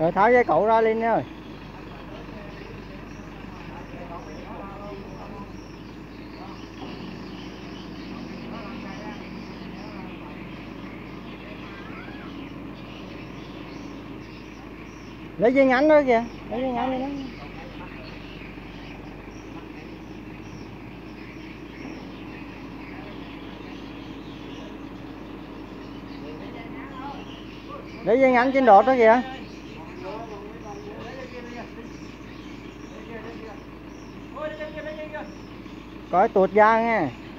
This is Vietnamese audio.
rồi, tháo dây cậu ra lên ơi. Lấy dây ngắn đó kìa, lấy dây ngắn đi đó. Lấy dây ngắn trên đọt đó kìa. Coi tuột ra nghe.